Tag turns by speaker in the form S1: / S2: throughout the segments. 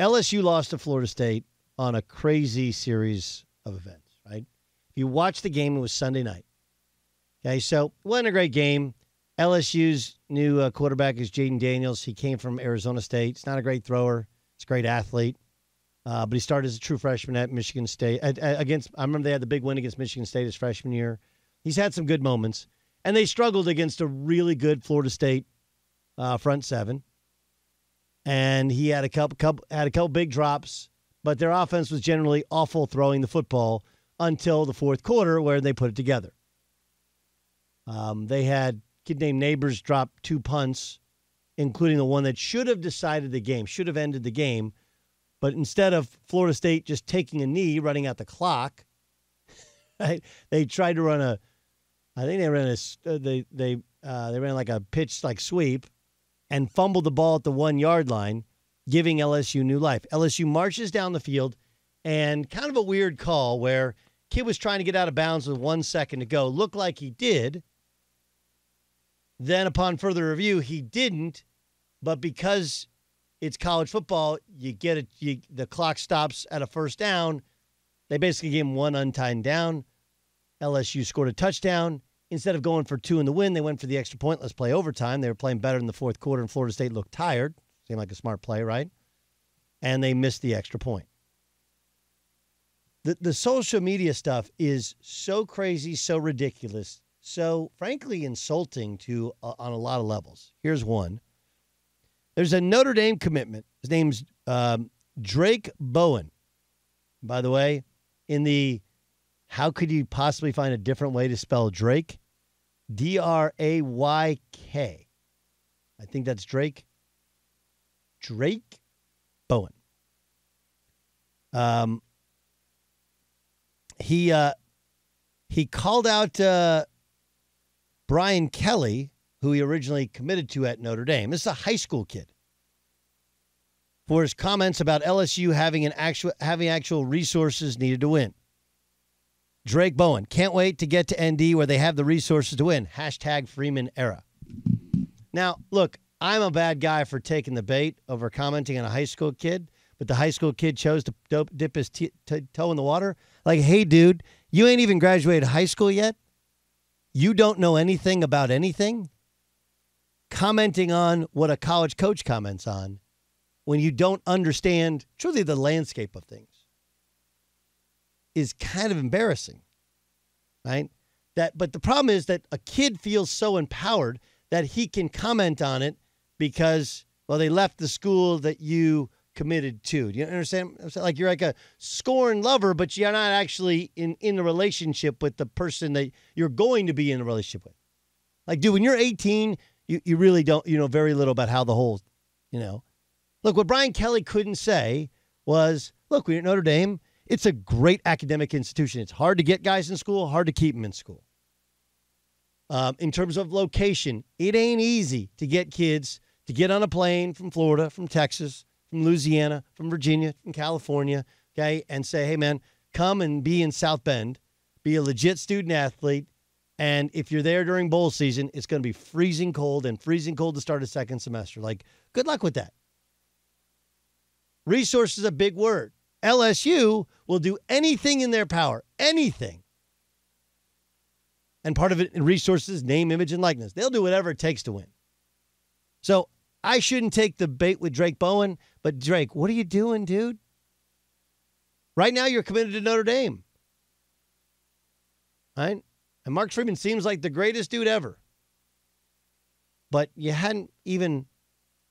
S1: LSU lost to Florida State on a crazy series of events, right? If you watch the game, it was Sunday night. Okay, so wasn't a great game. LSU's new uh, quarterback is Jayden Daniels. He came from Arizona State. He's not a great thrower. He's a great athlete. Uh, but he started as a true freshman at Michigan State. At, at, against, I remember they had the big win against Michigan State his freshman year. He's had some good moments, and they struggled against a really good Florida State uh, front seven. And he had a couple, couple had a couple big drops, but their offense was generally awful throwing the football until the fourth quarter, where they put it together. Um, they had kid named Neighbors drop two punts, including the one that should have decided the game, should have ended the game but instead of Florida State just taking a knee, running out the clock, right? They tried to run a, I think they ran a, uh, they they uh, they ran like a pitch like sweep, and fumbled the ball at the one yard line, giving LSU new life. LSU marches down the field, and kind of a weird call where kid was trying to get out of bounds with one second to go. Looked like he did. Then, upon further review, he didn't. But because it's college football. You get it. You, the clock stops at a first down. They basically gave him one untimed down. LSU scored a touchdown. Instead of going for two in the win, they went for the extra point. Let's play overtime. They were playing better in the fourth quarter, and Florida State looked tired. Seemed like a smart play, right? And they missed the extra point. The, the social media stuff is so crazy, so ridiculous, so frankly insulting to uh, on a lot of levels. Here's one. There's a Notre Dame commitment. His name's um, Drayk Bowen. By the way, in the how could you possibly find a different way to spell Drake? D R A Y K. I think that's Drake. Drake Bowen. Um, he uh, he called out uh, Brian Kelly who he originally committed to at Notre Dame. This is a high school kid. For his comments about LSU having an actual having actual resources needed to win. Drayk Bowen can't wait to get to ND where they have the resources to win. Hashtag Freeman era. Now, look, I'm a bad guy for taking the bait over commenting on a high school kid, but the high school kid chose to dope, dip his t- t- toe in the water. Like, hey, dude, you ain't even graduated high school yet. You don't know anything about anything commenting on what a college coach comments on when you don't understand truly the landscape of things is kind of embarrassing. Right? That but the problem is that a kid feels so empowered that he can comment on it because well they left the school that you committed to. Do you understand? Like you're like a scorned lover, but you're not actually in in a relationship with the person that you're going to be in a relationship with. Like, dude, when you're 18, you, you really don't, you know, very little about how the whole, you know. Look, what Brian Kelly couldn't say was, look, we're at Notre Dame. It's a great academic institution. It's hard to get guys in school, hard to keep them in school. Um, in terms of location, it ain't easy to get kids to get on a plane from Florida, from Texas, from Louisiana, from Virginia, from California, okay, and say, hey, man, come and be in South Bend, be a legit student athlete, and if you're there during bowl season, it's going to be freezing cold and freezing cold to start a second semester. Like, good luck with that. Resource is a big word. LSU will do anything in their power, anything. And part of it, in resources, name, image, and likeness. They'll do whatever it takes to win. So I shouldn't take the bait with Drake Bowen, but Drake, what are you doing, dude? Right now, you're committed to Notre Dame. Right? And Mark Freeman seems like the greatest dude ever. But you hadn't even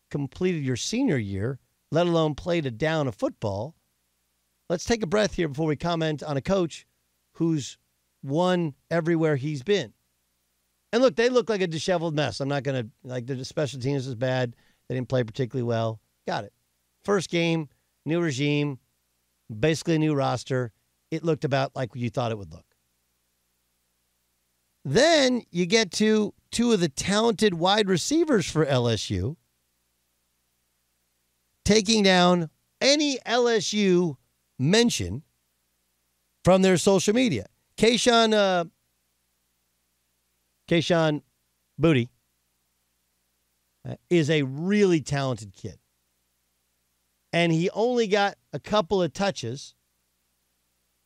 S1: completed your senior year, let alone played a down of football. Let's take a breath here before we comment on a coach who's won everywhere he's been. And look, they look like a disheveled mess. I'm not going to, like, the special teams is bad. They didn't play particularly well. Got it. First game, new regime, basically a new roster. It looked about like you thought it would look. Then you get to two of the talented wide receivers for LSU taking down any LSU mention from their social media. Kayshon, uh, Kayshon Boutte uh, is a really talented kid. and he only got a couple of touches.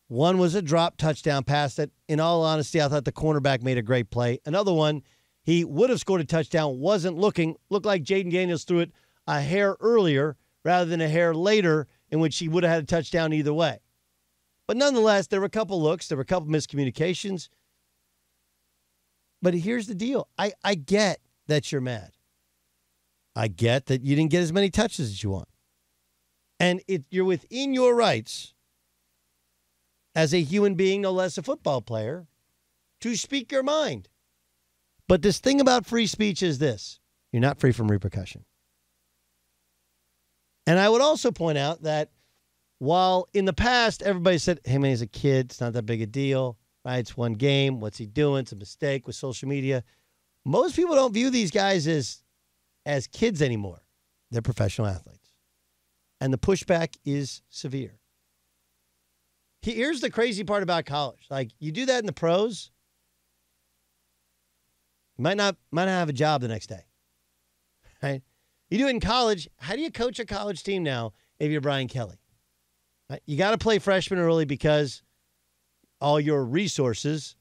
S1: One was a drop touchdown pass that, in all honesty, I thought the cornerback made a great play. Another one, he would have scored a touchdown, wasn't looking, looked like Jayden Daniels threw it a hair earlier rather than a hair later, in which he would have had a touchdown either way. But nonetheless, there were a couple looks, there were a couple miscommunications. But here's the deal I, I get that you're mad. I get that you didn't get as many touches as you want. And it, you're within your rights as a human being, no less a football player, to speak your mind. But this thing about free speech is this you're not free from repercussion. And I would also point out that while in the past everybody said, hey man, he's a kid, it's not that big a deal, right? It's one game. What's he doing? It's a mistake with social media. Most people don't view these guys as as kids anymore. They're professional athletes. And the pushback is severe. Here's the crazy part about college. Like you do that in the pros, you might not might not have a job the next day. Right? You do it in college. How do you coach a college team now if you're Brian Kelly? Uh, you got to play freshman early because all your resources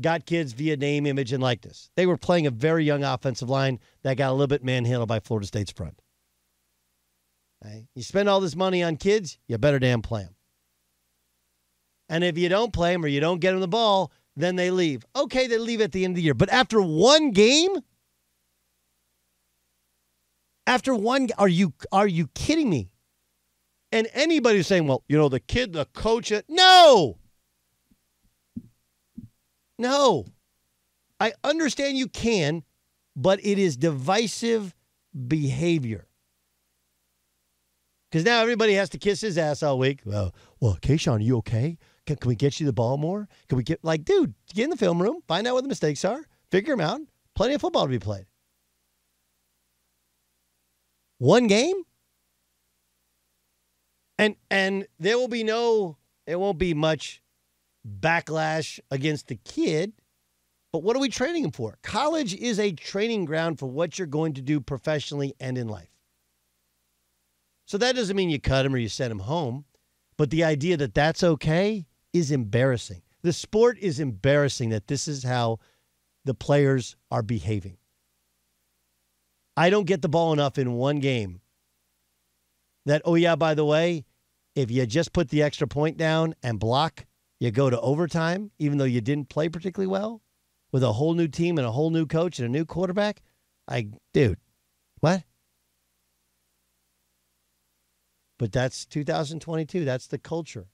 S1: got kids via name, image, and likeness. They were playing a very young offensive line that got a little bit manhandled by Florida State's front. You spend all this money on kids, you better damn play them. And if you don't play them or you don't get them the ball, then they leave. Okay, they leave at the end of the year. But after one game, after one, are you are you kidding me? And anybody saying, well, you know, the kid, the coach, uh, no, no. I understand you can, but it is divisive behavior. Because now everybody has to kiss his ass all week. Well, well, Kayshon, are you okay? Can, can we get you the ball more? Can we get like, dude, get in the film room, find out what the mistakes are, figure them out. Plenty of football to be played. One game, and and there will be no, there won't be much backlash against the kid. But what are we training him for? College is a training ground for what you're going to do professionally and in life. So that doesn't mean you cut him or you send him home. But the idea that that's okay is embarrassing. The sport is embarrassing that this is how the players are behaving. I don't get the ball enough in one game that, oh, yeah, by the way, if you just put the extra point down and block, you go to overtime, even though you didn't play particularly well, with a whole new team and a whole new coach and a new quarterback. I, dude, what? But that's 2022. That's the culture